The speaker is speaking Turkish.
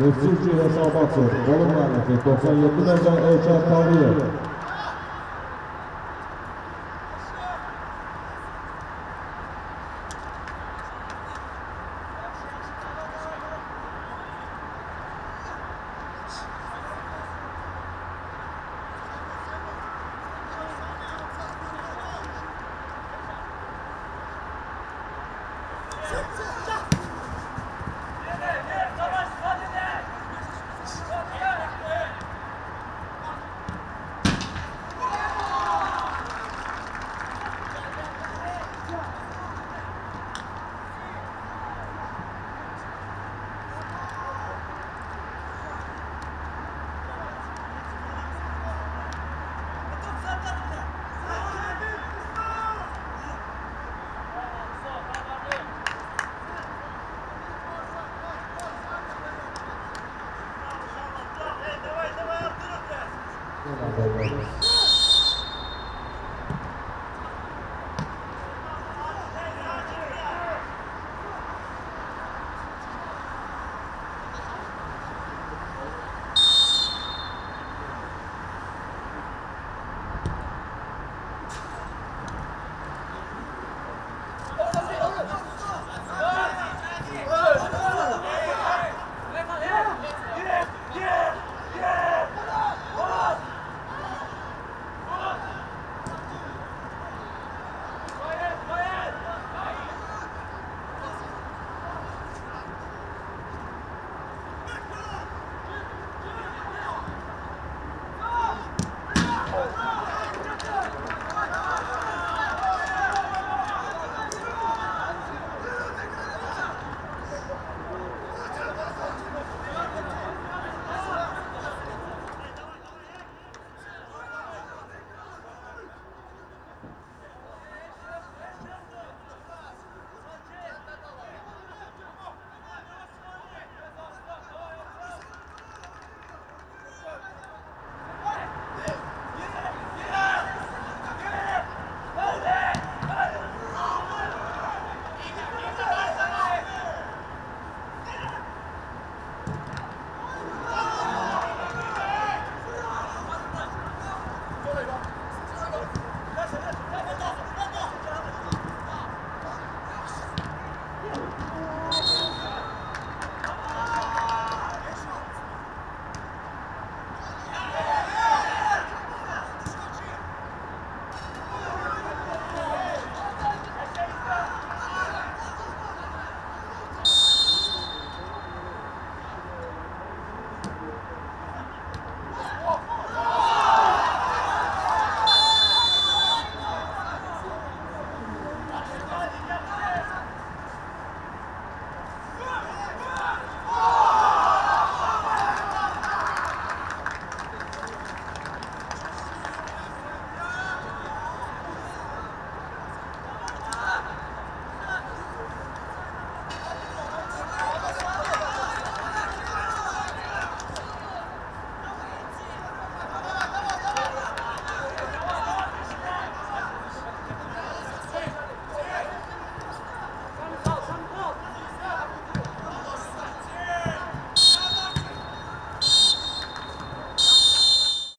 Nefsurcu Yaşar Batı, Bolun Merkezi, 97 Mezan Ölçer Tavriye. Yeah.